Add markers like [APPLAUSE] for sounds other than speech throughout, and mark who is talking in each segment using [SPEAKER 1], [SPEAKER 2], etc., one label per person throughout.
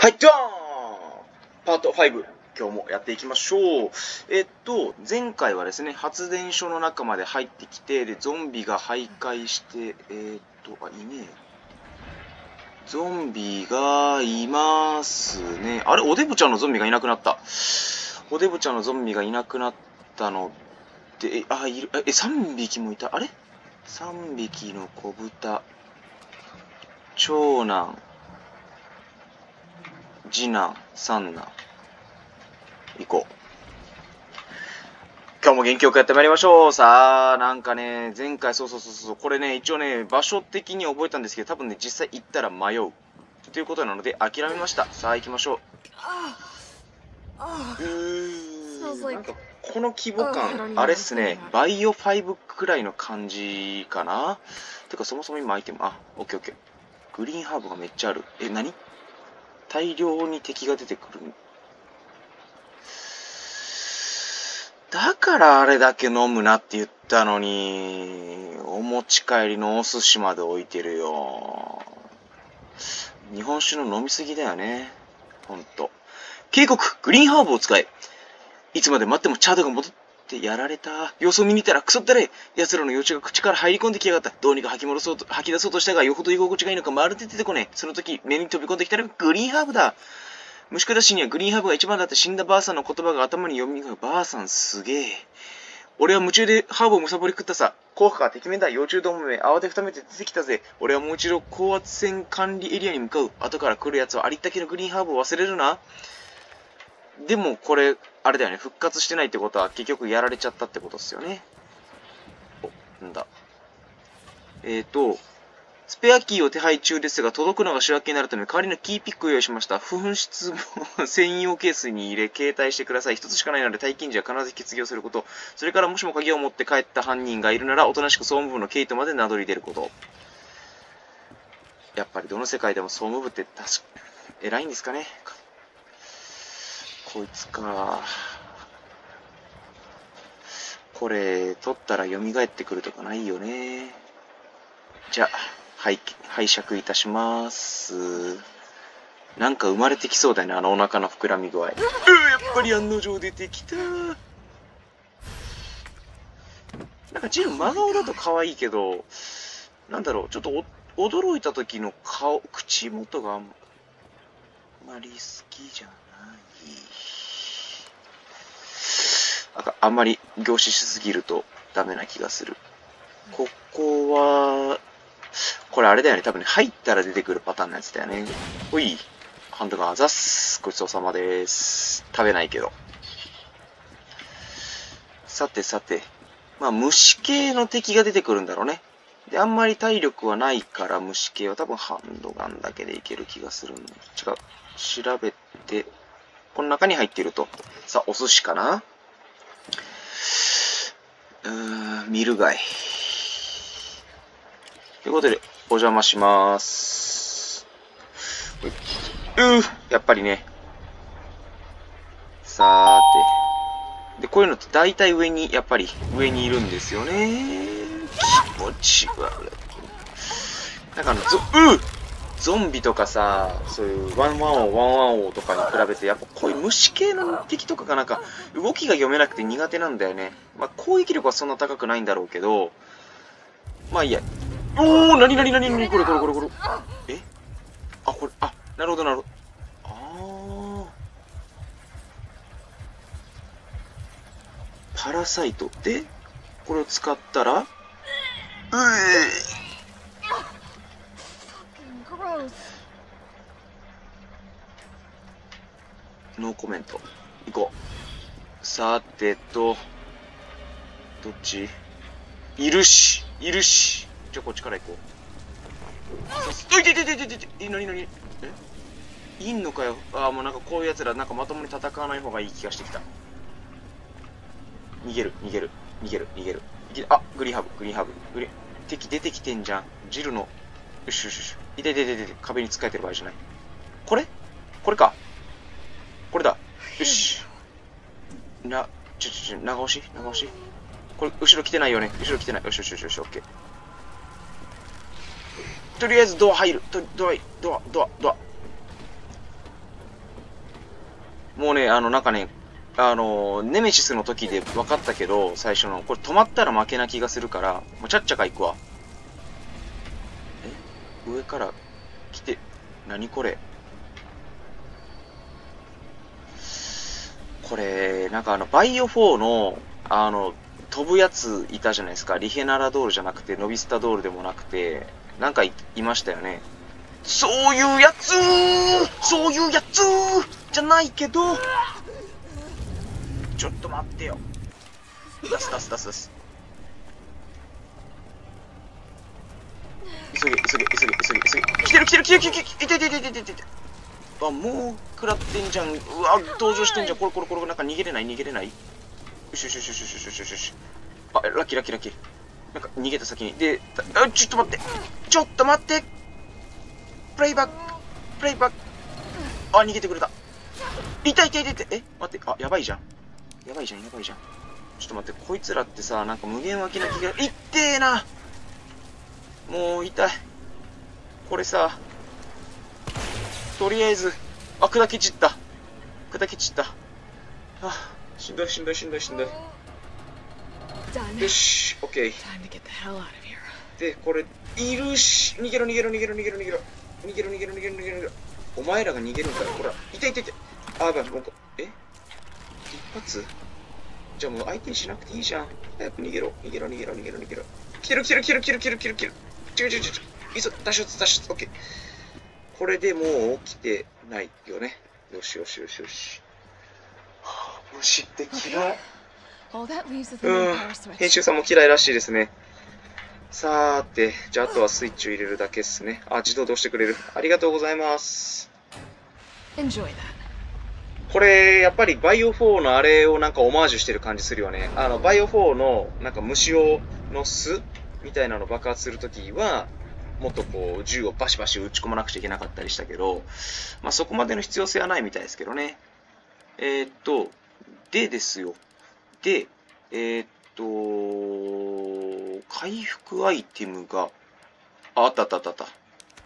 [SPEAKER 1] はい、じゃあ、パート5、今日もやっていきましょう。えっと、前回はですね、発電所の中まで入ってきて、で、ゾンビが徘徊して、えっと、あ、いねえ。ゾンビがいますね。あれ、おデブちゃんのゾンビがいなくなった。おデブちゃんのゾンビがいなくなったので、え、あ、いる、え、3匹もいた？あれ ?3 匹の子豚。長男。次男、三男。行こう。今日も元気よくやってまいりましょう。さあ、なんかね、前回、そうそうそうそう、これね、一応ね、場所的に覚えたんですけど、多分ね、実際行ったら迷う。ということなので、諦めました。さあ、行きましょう。うーん。なんか、この規模感、あれっすね、バイオ5くらいの感じかな。てか、そもそも今アイテム、あ、オッケーオッケー。グリーンハーブがめっちゃある。え、何？大量に敵が出てくる。だからあれだけ飲むなって言ったのに、お持ち帰りのお寿司まで置いてるよ。日本酒の飲みすぎだよね。ほんと。警告グリーンハーブを使えいつまで待ってもチャードが戻ってってやられた。様子を見に行ったらクソったれ奴らの幼虫が口から入り込んできやがった。どうにか吐き戻そうと、吐き出そうとしたが、よほど居心地がいいのかまるで出てこねえ。その時、目に飛び込んできたのがグリーンハーブだ。虫下しにはグリーンハーブが一番だって死んだばあさんの言葉が頭に読みがばあさんすげえ。俺は夢中でハーブをむさぼり食ったさ。効果がてきめんだ。幼虫どもめ。慌てふためて出てきたぜ。俺はもう一度高圧線管理エリアに向かう。後から来る奴はありったけのグリーンハーブを忘れるな。でもこれ、あれだよね。復活してないってことは結局やられちゃったってことっすよね。お、なんだ。えーと、スペアキーを手配中ですが、届くのが仕分けになるため、代わりのキーピックを用意しました。紛失も専用ケースに入れ、携帯してください。一つしかないので、待機時は必ず欠業すること。それから、もしも鍵を持って帰った犯人がいるなら、おとなしく総務部のケイトまで名乗り出ること。やっぱりどの世界でも総務部って確か、偉いんですかね。こいつか。これ、取ったら蘇ってくるとかないよね。じゃあ、はい、拝借いたします。なんか生まれてきそうだよね、あのお腹の膨らみ具合。うやっぱり案の定出てきた。なんかジル真顔だと可愛いけど、なんだろう、ちょっと驚いた時の顔、口元があんまり好きじゃない。なんかあんまり凝視しすぎるとダメな気がする。ここは、これあれだよね。多分、入ったら出てくるパターンのやつだよね。ほい。ハンドがあざっす。ごちそうさまです。食べないけど。さてさて。まあ、虫系の敵が出てくるんだろうね。で、あんまり体力はないから、虫系は多分ハンドガンだけでいける気がするん違う。調べて、この中に入っていると。さあ、お寿司かなうーん、見るがい。ということで、お邪魔します。うー、やっぱりね。さーて。で、こういうのって大体上に、やっぱり上にいるんですよね。気持ち悪い。なんかあの、ゾ、うーゾンビとかさ、そういうワンワン王、ワンワン王とかに比べて、やっぱこういう虫系の敵とかがなんか、動きが読めなくて苦手なんだよね。まあ、攻撃力はそんな高くないんだろうけど、まあいいや。おー、なになになになにこれこれこれこれ。え？あ、これ、あ、なるほどなるほど。あー。パラサイトで、これを使ったら、うえーコメント。行こう。さてと、どっち？いるし、いるし。じゃあこっちから行こう。おいてててててて、え、なになにえいんのかよ。ああ、もうなんかこういう奴らなんかまともに戦わない方がいい気がしてきた。逃げる、逃げる、逃げる、逃げる。あ、グリーンハーブ、グリーンハーブ。グリーン、敵出てきてんじゃん。ジルの、よしよしよし。いててててて、壁に突っかえてる場合じゃない。これ？これか。これだ。よし。な、ちょちょちょ、長押し？長押し？これ、後ろ来てないよね。後ろ来てない。よしよしよしよし、オッケー。とりあえずドア入る。とドア、ドア、ドア、ドア。もうね、あの、なんかね、あの、ネメシスの時で分かったけど、最初の、これ止まったら負けな気がするから、もうちゃっちゃか行くわ。上から来て、何これ？これ、なんかあの、バイオ4の、あの、飛ぶやついたじゃないですか。リヘナラドールじゃなくて、ノビスタドールでもなくて、なんかいいましたよね。そういうやつそういうやつじゃないけど、ちょっと待ってよ。出す出す出す出す。急げ急げ急げ急げ急げ。来てる来てる来てる来てる来てる来てる来てる来てる。あ、もう食らってんじゃん。うわ、登場してんじゃん。これこれこれ、なんか逃げれない逃げれないよしよしよしよしよしよしよしよし。あ、ラッキーラッキーラッキー。なんか逃げた先に。で、あ、ちょっと待って。ちょっと待って。プレイバック。プレイバック。あ、逃げてくれた。痛い痛い痛い痛い。え待って。あ、やばいじゃん。やばいじゃん、やばいじゃん。ちょっと待って、こいつらってさ、なんか無限脇な気が、いってえなもう痛い。これさ、とりあえず、あ、砕け散った。砕け散った。あ、しんどいしんどいしんどいしんどい。よし、オッケー。で、これ、いるし、逃げろ逃げろ逃げろ逃げろ逃げろ。逃げろ逃げろ逃げろ逃げろ逃げろ。お前らが逃げるんだよ、ほら。痛い痛い痛い。あ、やば、もうえ？一発？じゃあもう相手にしなくていいじゃん。早く逃げろ。逃げろ逃げろ逃げろ逃げろ。来てる来てる来てる来てる来てる来てる来てる。違う違う違う。いいぞ、脱出脱出。オッケー。これでもう起きてないよね。よしよしよしよし。はあ、虫って嫌い。[LAUGHS] うん、編集さんも嫌いらしいですね。さーて、じゃああとはスイッチを入れるだけっすね。あ、自動で押してくれる。ありがとうございます。これ、やっぱりバイオ4のあれをなんかオマージュしてる感じするよね。あの、バイオ4のなんか虫をの巣みたいなの爆発するときは、もっとこう、銃をバシバシ撃ち込まなくちゃいけなかったりしたけど、まあそこまでの必要性はないみたいですけどね。えー、っと、でですよ。で、えー、っと、回復アイテムが、あ、あったあったあったた。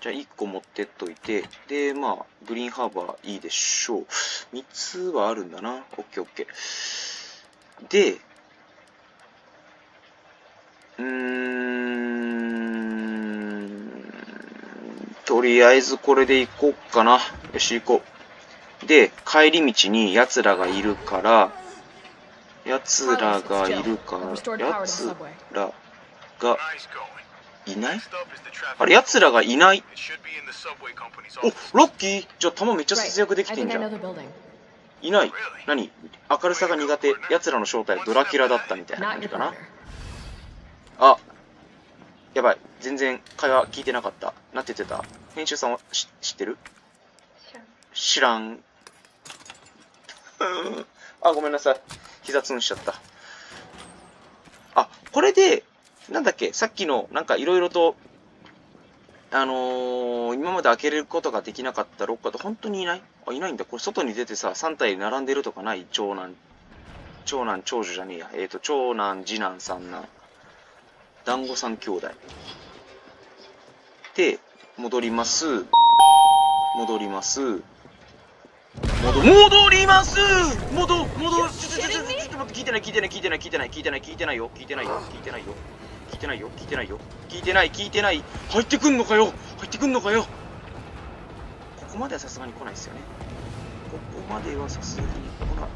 [SPEAKER 1] じゃあ1個持ってっといて、で、まあ、グリーンハーバーいいでしょう。3つはあるんだな。オッケーオッケー。で、うーん、とりあえずこれで行こうかな。よし、行こう。で、帰り道に奴らがいるから、奴らがいるから、奴らがいない？あれ、奴らがいない？お、ラッキーじゃあ弾めっちゃ節約できてんじゃん。いない？何？明るさが苦手。奴らの正体ドラキュラだったみたいな感じかな。あ、やばい。全然会話聞いてなかった。なんて言ってた？編集さんは知ってる？知らん。あ、ごめんなさい。膝つんしちゃった。あ、これで、なんだっけ、さっきの、なんかいろいろと、あのー、今まで開けることができなかったロッカーって本当にいない？あ、いないんだ。これ外に出てさ、3体並んでるとかない？長男、長男、長女じゃねえや。えっ、ー、と、長男、次男、三男。団子三兄弟。で、戻ります。戻ります。戻、戻ります戻、戻、ちょ、ちょ、ちょ、っと待って、聞いてない、聞いてない、聞いてない、聞いてない、聞いてない、聞いてないよ、聞いてないよ、聞いてないよ。聞いてないよ、聞いてないよ、聞いてない、聞いてない、入ってくんのかよ入ってくんのかよここまではさすがに来ないですよね。ここまではさすがに来ない。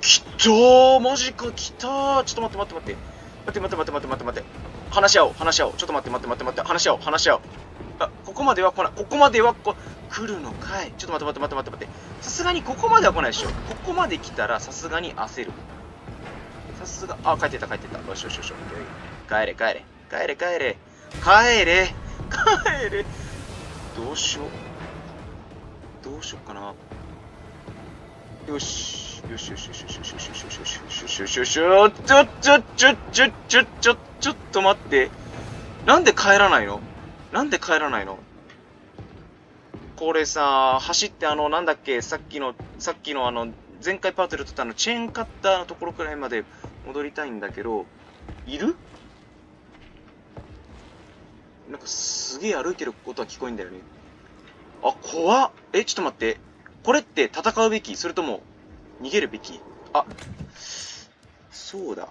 [SPEAKER 1] 来たーマジか、来たーちょっと待って待って待って。待って待って待って待って待って待って。話し合おう、話し合おう。ちょっと待って待って待って待って。話し合おう、話し合おう。あ、ここまでは来ない。ここまではこ、来るのかい。ちょっと待って待って待って待って待って。さすがにここまでは来ないでしょ。ここまで来たらさすがに焦る。さすが、あ、帰ってた帰ってた。よしよしよし。帰れ帰れ。帰れ帰れ。帰れ。帰れ。どうしよう。どうしようかな。よし。よしよしよしよしよしよしよしよしよしよしよしよしちょちょちょちょちょちょちょっと待って。なんで帰らないのなんで帰らないのこれさ、走ってあの、なんだっけ、さっきの、さっきのあの、前回パートで撮ったあの、チェーンカッターのところくらいまで戻りたいんだけど、いるなんかすげえ歩いてることは聞こえんだよね。あ、怖っ。え、ちょっと待って。これって戦うべきそれとも逃げるべき。あ、そうだ。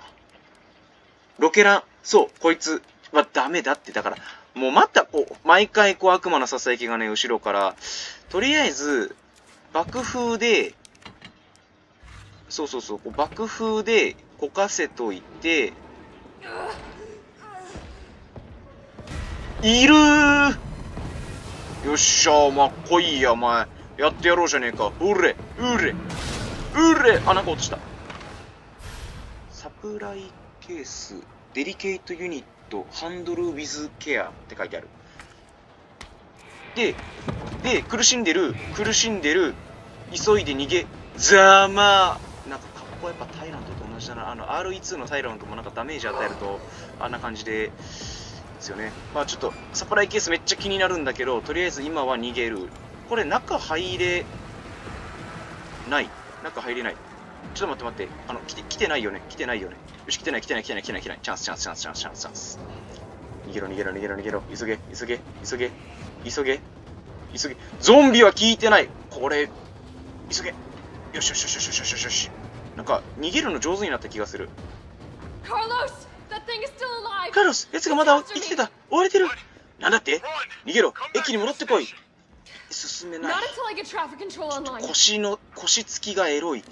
[SPEAKER 1] ロケラン、そう、こいつ。はダメだって。だから、もうまた。こう、毎回こう悪魔の囁きがね、後ろから、とりあえず、爆風で、そうそうそう、爆風でこかせといて、いるよっしゃ、お前来いや、お前。やってやろうじゃねえか。うれ、うれ、うれあ、なんか落ちた。サプライケース、デリケートユニット、ハンドルウィズケアって書いてある。で、で、苦しんでる、苦しんでる、急いで逃げ、ざまなんか格好やっぱタイラントと同じだな。あの、RE2 のタイラントもなんかダメージ与えると、あんな感じで、ですよね。まあちょっと、サプライケースめっちゃ気になるんだけど、とりあえず今は逃げる。これ中入れない。中入れない。ちょっと待って待って。あの、来て、来てないよね。来てないよね。よし、来てない、来てない、来てない、来てない、来てない。チャンス、チャンス、チャンス、チャンス、チャンス、チャンス。逃げろ、逃げろ、逃げろ、逃げろ。急げ、急げ、急げ、急げ、急げ。ゾンビは効いてない。これ、急げ。よしよしよしよしよしよしよし。なんか、逃げるの上手になった気がする。
[SPEAKER 2] カーロス
[SPEAKER 1] カーロス奴がまだ生きてた追われてるなんだって？逃げろ駅に戻ってこい進めない。腰の腰つきがエロい。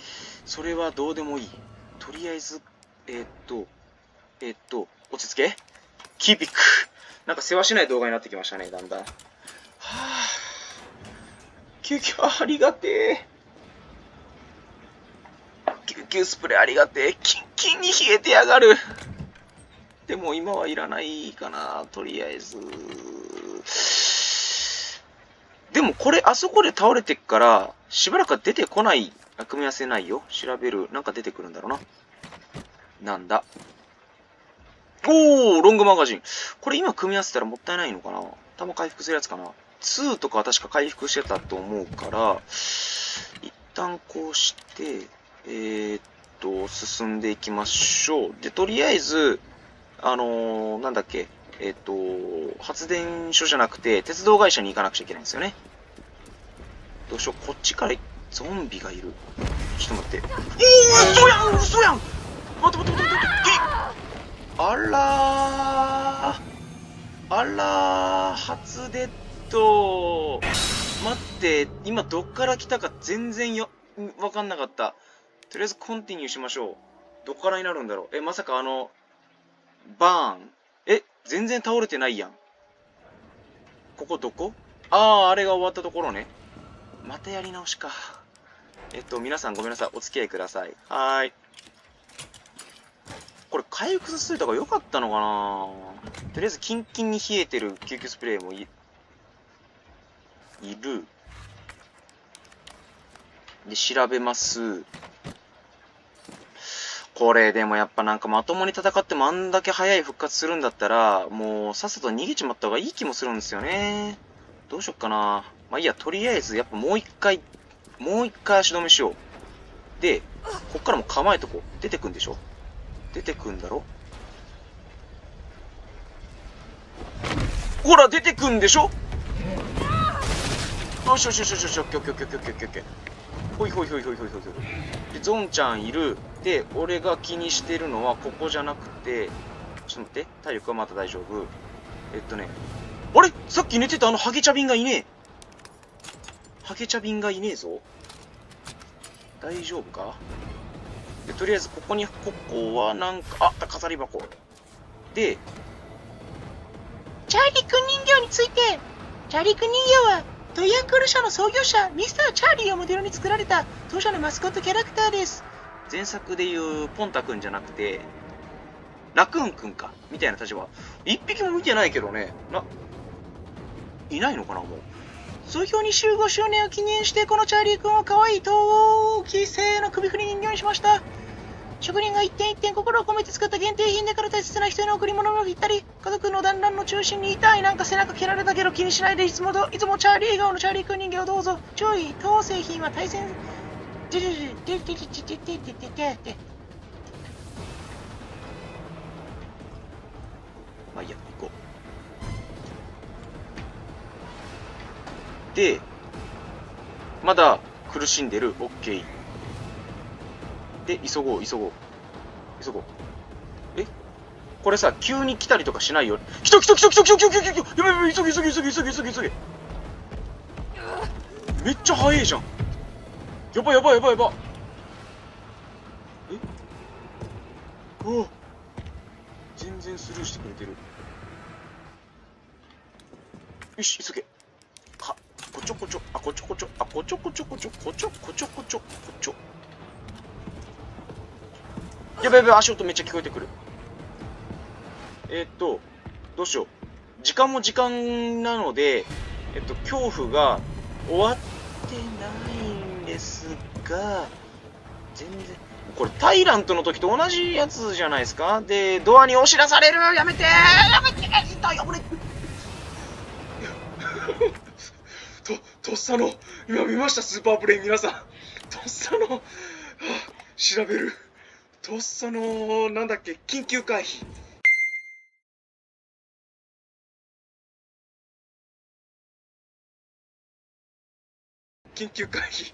[SPEAKER 1] それはどうでもいい。とりあえずえー、っとえー、っと落ち着け。キーピックなんか世話しない動画になってきましたねだんだん。はあ救急ありがてえ。救急スプレーありがてえ。キンキンに冷えてやがる。でも今はいらないかなとりあえずでもこれ、あそこで倒れてっから、しばらく出てこない、組み合わせないよ。調べる。なんか出てくるんだろうな。なんだ。おー、ロングマガジン。これ今組み合わせたらもったいないのかな弾回復するやつかな ?2 とかは確か回復してたと思うから、一旦こうして、えー、っと、進んでいきましょう。で、とりあえず、あのー、なんだっけ、えっ、と、発電所じゃなくて、鉄道会社に行かなくちゃいけないんですよね。どうしよう、こっちからゾンビがいる。ちょっと待って。おー、嘘やん嘘やん待って待って待って待ってあら。あら、初デッド。待って、今どっから来たか全然よ、わかんなかった。とりあえずコンティニューしましょう。どっからになるんだろう。え、まさかあの、バーン、全然倒れてないやん。ここどこ？ああ、あれが終わったところね。またやり直しか。えっと、皆さんごめんなさい。お付き合いください。はーい。これ回復させといた方が良かったのかな？とりあえずキンキンに冷えてる救急スプレーもい、いる。で、調べます。これでもやっぱなんかまともに戦ってもあんだけ早い復活するんだったら、もうさっさと逃げちまった方がいい気もするんですよね。どうしよっかな。まあいいや、とりあえずやっぱもう一回、もう一回足止めしよう。で、こっからも構えとこう。出てくんでしょ出てくんだろほら、出てくんでしょよしよしよしよしよし、オッケーオッケーオッケーオッケーオッケーオッケー。ほいほいほいほいほいほいほい。で、ゾンちゃんいる。で、俺が気にしてるのはここじゃなくて、ちょっと待って、体力はまた大丈夫。えっとね、あれ？さっき寝てたあのハゲチャビンがいねえ。ハゲチャビンがいねえぞ。大丈夫か？で、とりあえずここに、ここはなんか、あった、飾り箱。で、
[SPEAKER 3] チャーリー君人形について、チャーリー君人形は、トイアンクル社の創業者、ミスター・チャーリーをモデルに作られた当社のマスコットキャラクターです。
[SPEAKER 1] 前作でいうポンタくんじゃなくて、ラクーンくんか、みたいな立場。一匹も見てないけどね、な、いないのかな、もう。
[SPEAKER 3] 総評2周5周年を記念して、このチャーリー君を可愛い陶器製の首振り人形にしました。職人が一点一点心を込めて作った限定品だから大切な人への贈り物もぴったり、家族の団らんの中心にいたいなんか背中蹴られたけど気にしないでいつもいつもチャーリー顔のチャーリー君人形をどうぞ。注意、当製品は対戦でででででででででで
[SPEAKER 1] まあいいや、行こう。で、まだ苦しんでる。オッケー。で、急ごう、急ごう。急ごう。え？これさ、急に来たりとかしないよ？来た来た来た来た来た来た来た来たやばいやばい、急げ急げ急げ急げ急げ急げ。めっちゃ早いじゃん。やばいやばいやばいやば。えうわ全然スルーしてくれてる。よし、急げ。は、こちょこちょ、あ、こちょこちょ、あ、こちょこちょこちょ、こちょこちょこちょ、こちょ。やばい、足音めっちゃ聞こえてくる。えー、っと、どうしよう。時間も時間なので、えっと、恐怖が終わってないんですが、全然、これ、タイラントの時と同じやつじゃないですか？で、ドアに押し出されるやめてやめて痛いよ、これ [LAUGHS] と、とっさの、今見ました、スーパープレイ皆さん。とっさの、調べる。とっさの、なんだっけ、緊急回避。緊急回避。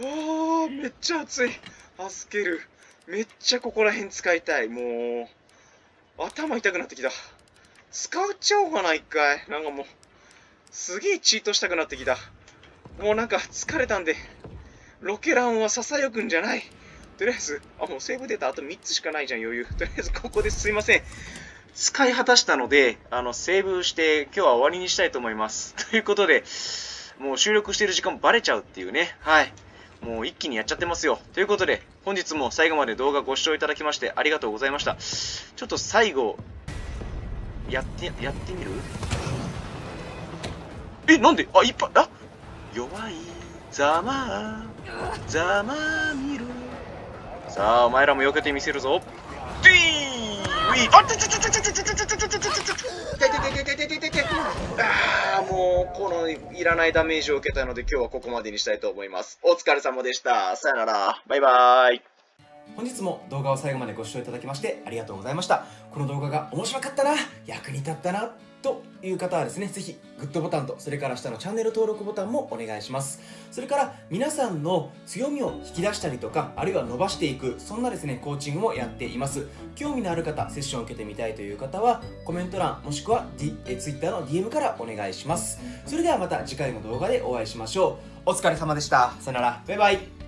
[SPEAKER 1] [LAUGHS] ああ、めっちゃ熱い。助ける。めっちゃここら辺使いたい。もう、頭痛くなってきた。使っちゃおうかな、一回。なんかもう、すげえチートしたくなってきた。もうなんか疲れたんで、ロケランはささやくんじゃない。とりあえず、あ、もうセーブデータあと3つしかないじゃん、余裕。[LAUGHS] とりあえずここですいません。使い果たしたので、あの、セーブして今日は終わりにしたいと思います。[LAUGHS] ということで、もう収録してる時間バレちゃうっていうね。はい。もう一気にやっちゃってますよ。ということで、本日も最後まで動画ご視聴いただきましてありがとうございました。ちょっと最後、やって、やってみる？え、なんで？あ、いっぱい、あ弱い、ざまあ、ざまあみる。さあ、お前らも避けてみせるぞ。ディーンウィーあちょちょちょちょちょちょちょちょちょちょちょちょちょちょああ、もう、このいらないダメージを受けたので今日はここまでにしたいと思います。お疲れ様でした。さよなら。バイバーイ。
[SPEAKER 4] 本日も動画を最後までご視聴いただきましてありがとうございましたこの動画が面白かったな役に立ったなという方はですねぜひグッドボタンとそれから下のチャンネル登録ボタンもお願いします。それから皆さんの強みを引き出したりとかあるいは伸ばしていくそんなですねコーチングもやっています。興味のある方セッションを受けてみたいという方はコメント欄もしくは、D、え Twitter の DM からお願いします。それではまた次回の動画でお会いしましょう。お疲れ様でした。さよなら。バイバイ。